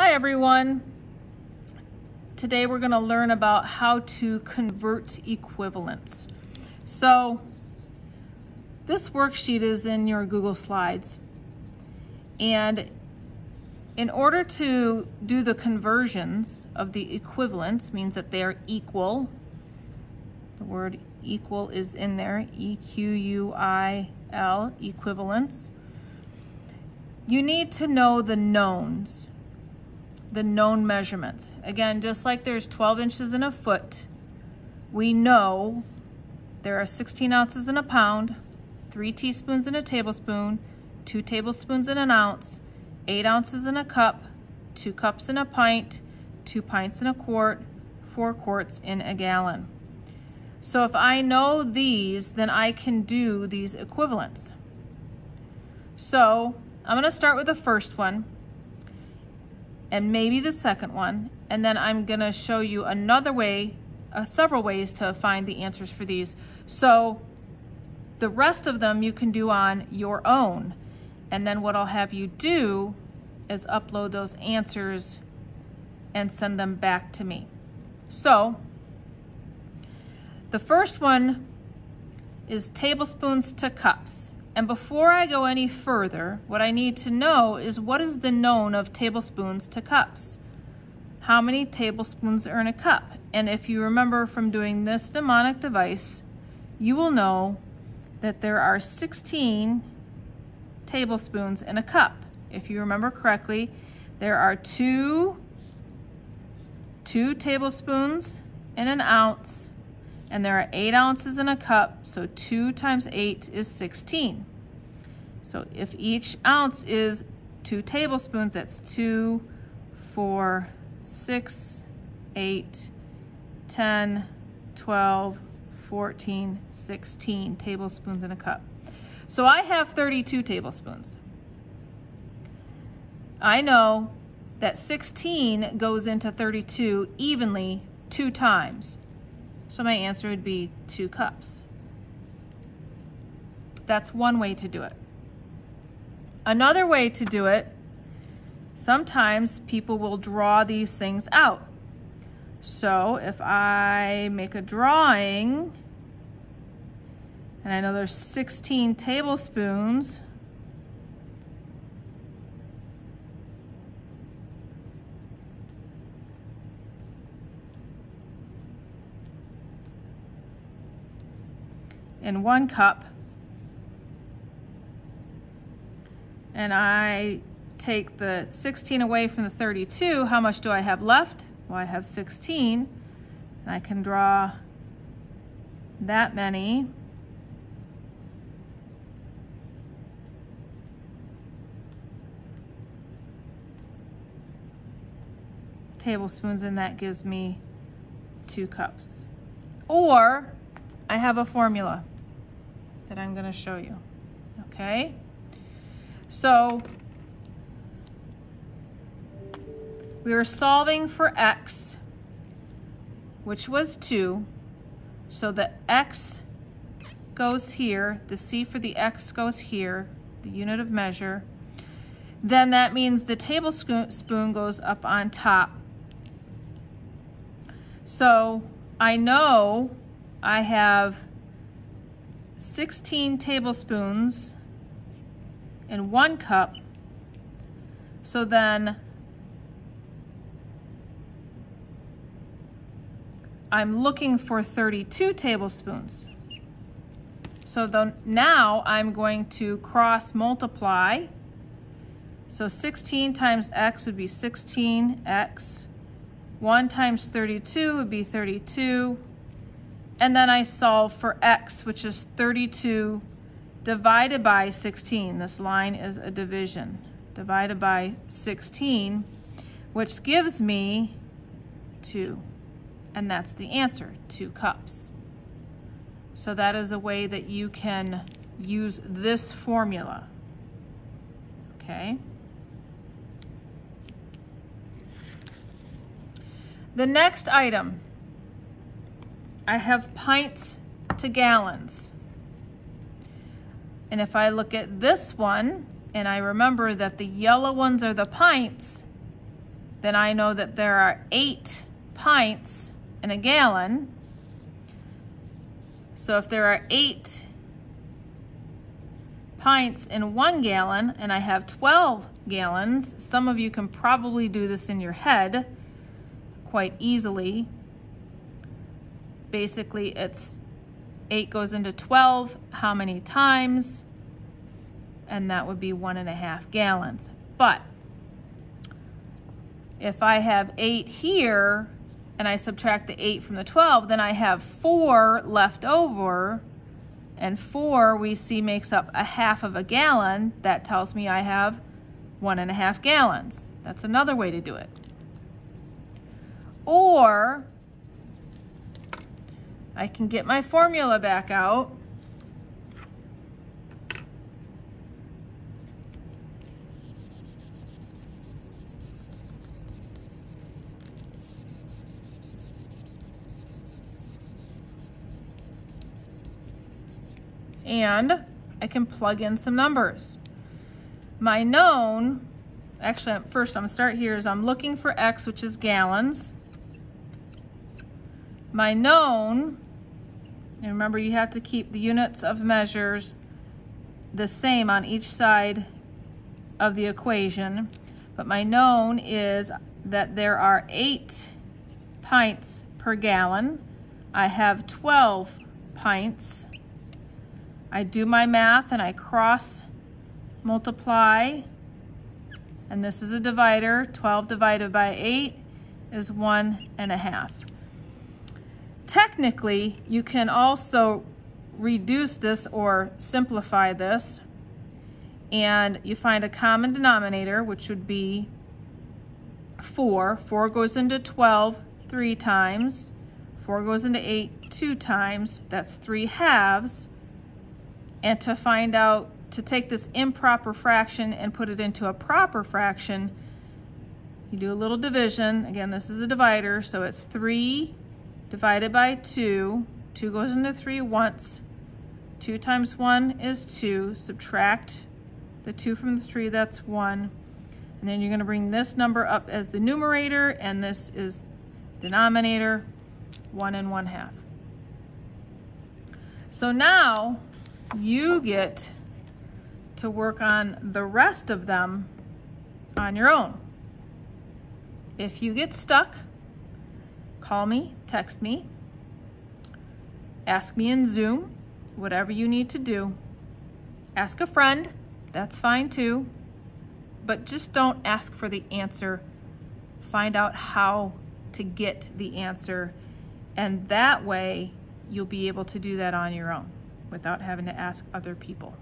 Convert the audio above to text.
Hi everyone. Today we're going to learn about how to convert equivalents. So this worksheet is in your Google Slides and in order to do the conversions of the equivalents means that they are equal. The word equal is in there, E-Q-U-I-L, equivalents. You need to know the knowns the known measurements. Again, just like there's 12 inches in a foot, we know there are 16 ounces in a pound, three teaspoons in a tablespoon, two tablespoons in an ounce, eight ounces in a cup, two cups in a pint, two pints in a quart, four quarts in a gallon. So if I know these, then I can do these equivalents. So I'm gonna start with the first one and maybe the second one. And then I'm gonna show you another way, uh, several ways to find the answers for these. So the rest of them you can do on your own. And then what I'll have you do is upload those answers and send them back to me. So the first one is tablespoons to cups. And before I go any further, what I need to know is what is the known of tablespoons to cups? How many tablespoons are in a cup? And if you remember from doing this mnemonic device, you will know that there are 16 tablespoons in a cup. If you remember correctly, there are two, two tablespoons in an ounce, and there are eight ounces in a cup, so two times eight is 16. So if each ounce is two tablespoons, that's two, four, six, eight, 10, 12, 14, 16 tablespoons in a cup. So I have 32 tablespoons. I know that 16 goes into 32 evenly two times. So my answer would be two cups. That's one way to do it. Another way to do it, sometimes people will draw these things out. So if I make a drawing, and I know there's 16 tablespoons, in one cup, and I take the 16 away from the 32, how much do I have left? Well, I have 16, and I can draw that many. tablespoons and that gives me two cups. Or I have a formula that I'm gonna show you, okay? So we were solving for x, which was 2. So the x goes here, the c for the x goes here, the unit of measure. Then that means the tablespoon goes up on top. So I know I have 16 tablespoons in one cup. So then I'm looking for 32 tablespoons. So the, now I'm going to cross multiply. So 16 times x would be 16x. 1 times 32 would be 32. And then I solve for x, which is 32 divided by 16. This line is a division. Divided by 16, which gives me 2. And that's the answer, 2 cups. So that is a way that you can use this formula. Okay? The next item, I have pints to gallons. And if I look at this one, and I remember that the yellow ones are the pints, then I know that there are eight pints in a gallon. So if there are eight pints in one gallon and I have 12 gallons, some of you can probably do this in your head quite easily. Basically, it's 8 goes into 12, how many times? And that would be one and a half gallons. But if I have 8 here and I subtract the 8 from the 12, then I have 4 left over. And 4 we see makes up a half of a gallon. That tells me I have one and a half gallons. That's another way to do it. Or I can get my formula back out. And I can plug in some numbers. My known, actually first I'm gonna start here is I'm looking for X, which is gallons. My known and remember, you have to keep the units of measures the same on each side of the equation. But my known is that there are eight pints per gallon. I have 12 pints. I do my math and I cross multiply. And this is a divider. 12 divided by 8 is one and a half. Technically, you can also reduce this or simplify this and you find a common denominator, which would be 4. 4 goes into 12 three times. 4 goes into 8 two times. That's 3 halves. And to find out, to take this improper fraction and put it into a proper fraction, you do a little division. Again, this is a divider, so it's 3 divided by 2. 2 goes into 3 once. 2 times 1 is 2. Subtract the 2 from the 3, that's 1. And then you're going to bring this number up as the numerator, and this is denominator, 1 and 1 half. So now you get to work on the rest of them on your own. If you get stuck, Call me, text me, ask me in Zoom, whatever you need to do. Ask a friend, that's fine too. But just don't ask for the answer. Find out how to get the answer. And that way, you'll be able to do that on your own without having to ask other people.